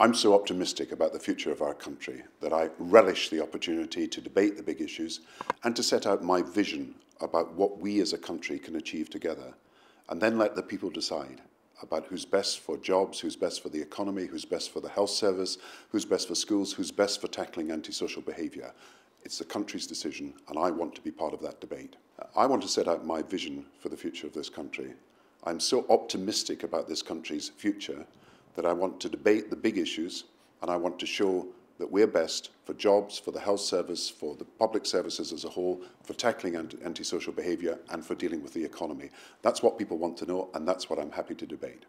I'm so optimistic about the future of our country that I relish the opportunity to debate the big issues and to set out my vision about what we as a country can achieve together, and then let the people decide about who's best for jobs, who's best for the economy, who's best for the health service, who's best for schools, who's best for tackling antisocial behaviour. It's the country's decision, and I want to be part of that debate. I want to set out my vision for the future of this country. I'm so optimistic about this country's future that I want to debate the big issues and I want to show that we're best for jobs, for the health service, for the public services as a whole, for tackling anti antisocial behaviour and for dealing with the economy. That's what people want to know and that's what I'm happy to debate.